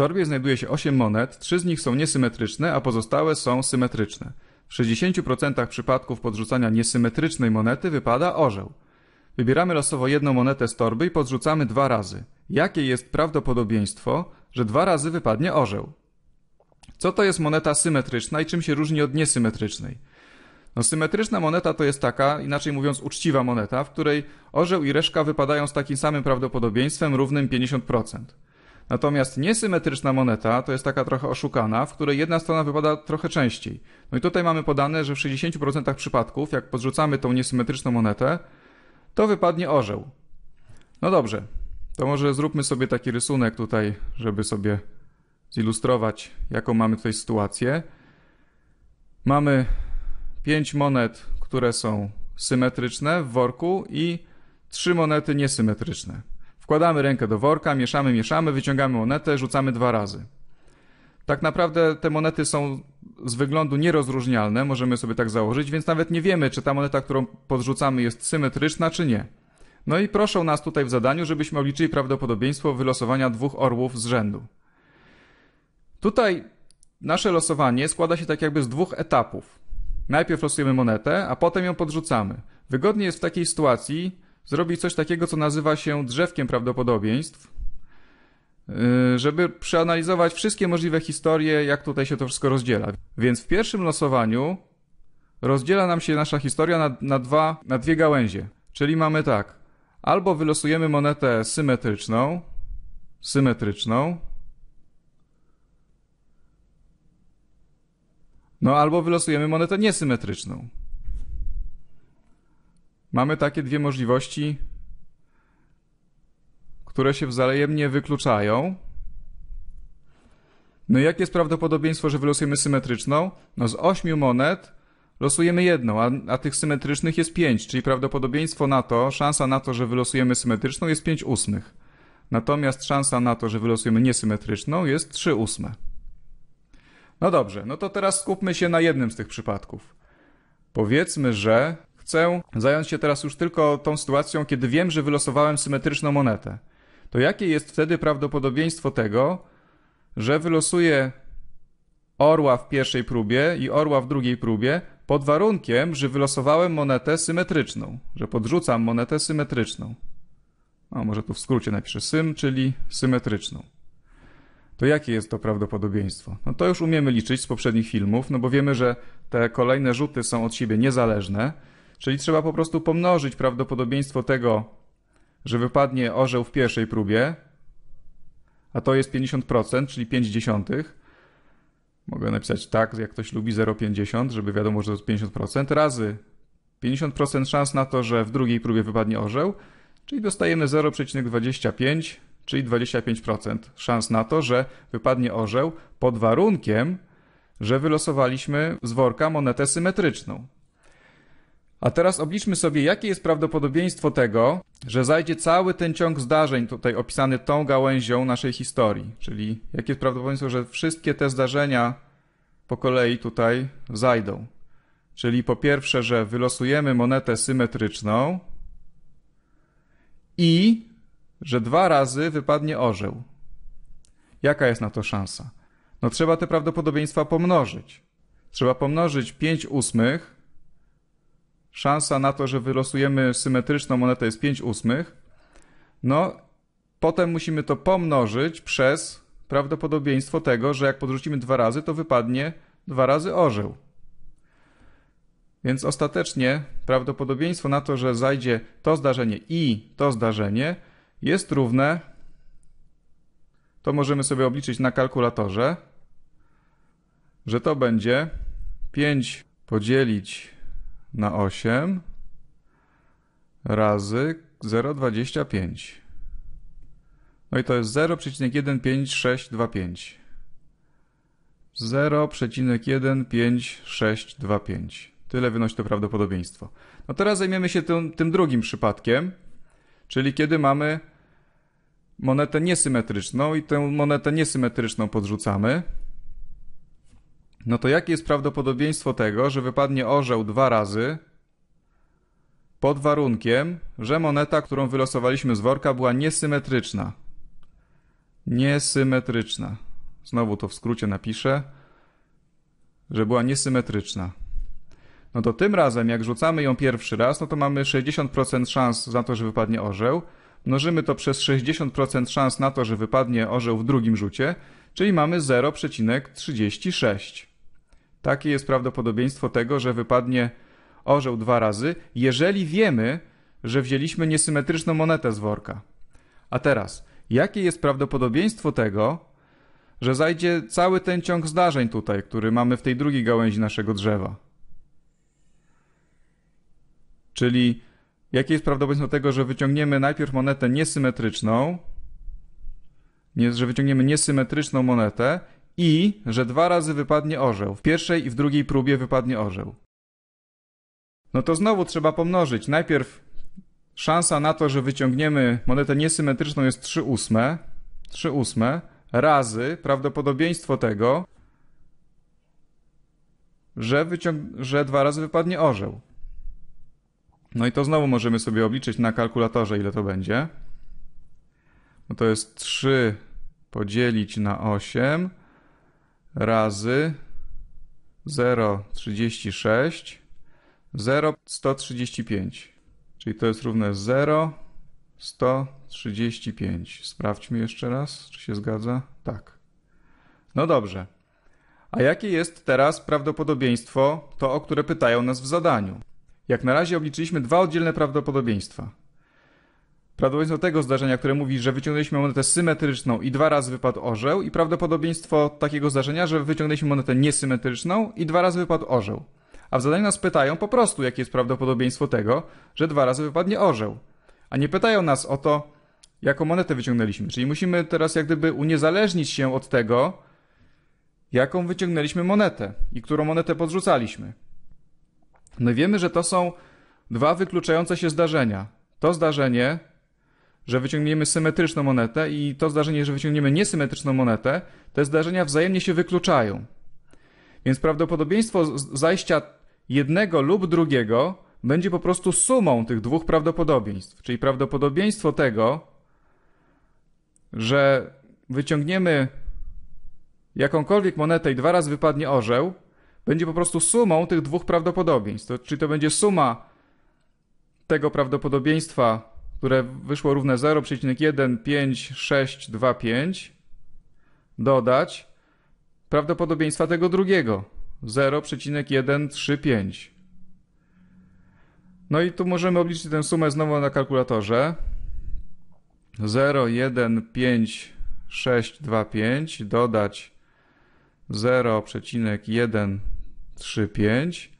torbie znajduje się 8 monet, 3 z nich są niesymetryczne, a pozostałe są symetryczne. W 60% przypadków podrzucania niesymetrycznej monety wypada orzeł. Wybieramy losowo jedną monetę z torby i podrzucamy dwa razy. Jakie jest prawdopodobieństwo, że dwa razy wypadnie orzeł? Co to jest moneta symetryczna i czym się różni od niesymetrycznej? No, symetryczna moneta to jest taka, inaczej mówiąc, uczciwa moneta, w której orzeł i reszka wypadają z takim samym prawdopodobieństwem równym 50%. Natomiast niesymetryczna moneta to jest taka trochę oszukana, w której jedna strona wypada trochę częściej. No i tutaj mamy podane, że w 60% przypadków, jak podrzucamy tą niesymetryczną monetę, to wypadnie orzeł. No dobrze, to może zróbmy sobie taki rysunek tutaj, żeby sobie zilustrować, jaką mamy tutaj sytuację. Mamy pięć monet, które są symetryczne w worku i trzy monety niesymetryczne. Wkładamy rękę do worka, mieszamy, mieszamy, wyciągamy monetę, rzucamy dwa razy. Tak naprawdę te monety są z wyglądu nierozróżnialne, możemy sobie tak założyć, więc nawet nie wiemy, czy ta moneta, którą podrzucamy, jest symetryczna, czy nie. No i proszą nas tutaj w zadaniu, żebyśmy obliczyli prawdopodobieństwo wylosowania dwóch orłów z rzędu. Tutaj nasze losowanie składa się tak jakby z dwóch etapów. Najpierw losujemy monetę, a potem ją podrzucamy. Wygodnie jest w takiej sytuacji zrobić coś takiego, co nazywa się drzewkiem prawdopodobieństw, yy, żeby przeanalizować wszystkie możliwe historie, jak tutaj się to wszystko rozdziela. Więc w pierwszym losowaniu rozdziela nam się nasza historia na, na, dwa, na dwie gałęzie. Czyli mamy tak, albo wylosujemy monetę symetryczną, symetryczną, no albo wylosujemy monetę niesymetryczną. Mamy takie dwie możliwości, które się wzajemnie wykluczają. No i jakie jest prawdopodobieństwo, że wylosujemy symetryczną? No z ośmiu monet losujemy jedną, a, a tych symetrycznych jest pięć, czyli prawdopodobieństwo na to, szansa na to, że wylosujemy symetryczną jest pięć ósmych. Natomiast szansa na to, że wylosujemy niesymetryczną jest trzy ósme. No dobrze, no to teraz skupmy się na jednym z tych przypadków. Powiedzmy, że chcę zająć się teraz już tylko tą sytuacją, kiedy wiem, że wylosowałem symetryczną monetę. To jakie jest wtedy prawdopodobieństwo tego, że wylosuję orła w pierwszej próbie i orła w drugiej próbie, pod warunkiem, że wylosowałem monetę symetryczną, że podrzucam monetę symetryczną. No, może tu w skrócie napiszę sym, czyli symetryczną. To jakie jest to prawdopodobieństwo? No to już umiemy liczyć z poprzednich filmów, no bo wiemy, że te kolejne rzuty są od siebie niezależne, czyli trzeba po prostu pomnożyć prawdopodobieństwo tego, że wypadnie orzeł w pierwszej próbie, a to jest 50%, czyli 5 dziesiątych, Mogę napisać tak, jak ktoś lubi 0,50, żeby wiadomo, że to jest 50%, razy 50% szans na to, że w drugiej próbie wypadnie orzeł, czyli dostajemy 0,25, czyli 25% szans na to, że wypadnie orzeł pod warunkiem, że wylosowaliśmy z worka monetę symetryczną. A teraz obliczmy sobie, jakie jest prawdopodobieństwo tego, że zajdzie cały ten ciąg zdarzeń tutaj opisany tą gałęzią naszej historii. Czyli jakie jest prawdopodobieństwo, że wszystkie te zdarzenia po kolei tutaj zajdą. Czyli po pierwsze, że wylosujemy monetę symetryczną i że dwa razy wypadnie orzeł. Jaka jest na to szansa? No trzeba te prawdopodobieństwa pomnożyć. Trzeba pomnożyć 5 ósmych szansa na to, że wylosujemy symetryczną monetę jest 5 ósmych, no potem musimy to pomnożyć przez prawdopodobieństwo tego, że jak podrzucimy dwa razy, to wypadnie dwa razy orzeł. Więc ostatecznie prawdopodobieństwo na to, że zajdzie to zdarzenie i to zdarzenie jest równe, to możemy sobie obliczyć na kalkulatorze, że to będzie 5 podzielić na 8 razy 0,25. No i to jest 0,15625. 0,15625. Tyle wynosi to prawdopodobieństwo. No teraz zajmiemy się tym, tym drugim przypadkiem, czyli kiedy mamy monetę niesymetryczną i tę monetę niesymetryczną podrzucamy. No to jakie jest prawdopodobieństwo tego, że wypadnie orzeł dwa razy pod warunkiem, że moneta, którą wylosowaliśmy z worka była niesymetryczna? Niesymetryczna. znowu to w skrócie napiszę, że była niesymetryczna. No to tym razem, jak rzucamy ją pierwszy raz, no to mamy 60% szans na to, że wypadnie orzeł. Mnożymy to przez 60% szans na to, że wypadnie orzeł w drugim rzucie, czyli mamy 0,36. Takie jest prawdopodobieństwo tego, że wypadnie orzeł dwa razy, jeżeli wiemy, że wzięliśmy niesymetryczną monetę z worka. A teraz, jakie jest prawdopodobieństwo tego, że zajdzie cały ten ciąg zdarzeń tutaj, który mamy w tej drugiej gałęzi naszego drzewa? Czyli jakie jest prawdopodobieństwo tego, że wyciągniemy najpierw monetę niesymetryczną, nie, że wyciągniemy niesymetryczną monetę i że dwa razy wypadnie orzeł. W pierwszej i w drugiej próbie wypadnie orzeł. No to znowu trzeba pomnożyć. Najpierw szansa na to, że wyciągniemy monetę niesymetryczną jest 3 ósme. 3 ósme razy prawdopodobieństwo tego, że, wyciąg- że dwa razy wypadnie orzeł. No i to znowu możemy sobie obliczyć na kalkulatorze, ile to będzie. No to jest 3 podzielić na 8 razy 0,36 0,135. Czyli to jest równe 0,135. Sprawdźmy jeszcze raz, czy się zgadza. Tak. No dobrze. A jakie jest teraz prawdopodobieństwo, to o które pytają nas w zadaniu? Jak na razie obliczyliśmy dwa oddzielne prawdopodobieństwa. Prawdopodobieństwo tego zdarzenia, które mówi, że wyciągnęliśmy monetę symetryczną i dwa razy wypadł orzeł, i prawdopodobieństwo takiego zdarzenia, że wyciągnęliśmy monetę niesymetryczną i dwa razy wypadł orzeł. A w zadaniu nas pytają po prostu, jakie jest prawdopodobieństwo tego, że dwa razy wypadnie orzeł. A nie pytają nas o to, jaką monetę wyciągnęliśmy. Czyli musimy teraz jak gdyby uniezależnić się od tego, jaką wyciągnęliśmy monetę i którą monetę podrzucaliśmy. No i wiemy, że to są dwa wykluczające się zdarzenia. To zdarzenie, że wyciągniemy symetryczną monetę i to zdarzenie, że wyciągniemy niesymetryczną monetę, te zdarzenia wzajemnie się wykluczają. Więc prawdopodobieństwo zajścia jednego lub drugiego będzie po prostu sumą tych dwóch prawdopodobieństw. Czyli prawdopodobieństwo tego, że wyciągniemy jakąkolwiek monetę i dwa razy wypadnie orzeł, będzie po prostu sumą tych dwóch prawdopodobieństw. Czyli to będzie suma tego prawdopodobieństwa, które wyszło równe 0,15625, dodać prawdopodobieństwa tego drugiego 0,135. No i tu możemy obliczyć tę sumę znowu na kalkulatorze. 0,15625 dodać 0,135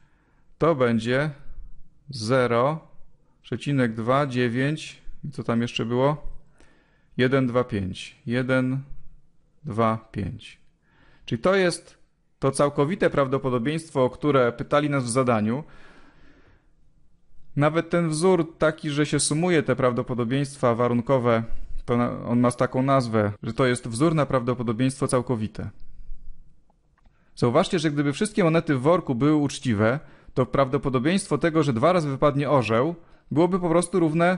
to będzie 0,29 i co tam jeszcze było? 125. 125. Czyli to jest to całkowite prawdopodobieństwo, o które pytali nas w zadaniu. Nawet ten wzór taki, że się sumuje te prawdopodobieństwa warunkowe, to on ma taką nazwę, że to jest wzór na prawdopodobieństwo całkowite. Zauważcie, że gdyby wszystkie monety w worku były uczciwe, to prawdopodobieństwo tego, że dwa razy wypadnie orzeł, byłoby po prostu równe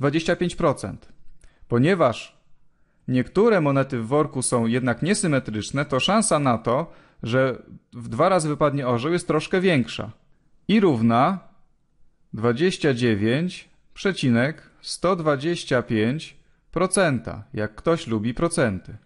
25%. Ponieważ niektóre monety w worku są jednak niesymetryczne, to szansa na to, że w dwa razy wypadnie orzeł jest troszkę większa. I równa 29,125%, jak ktoś lubi procenty.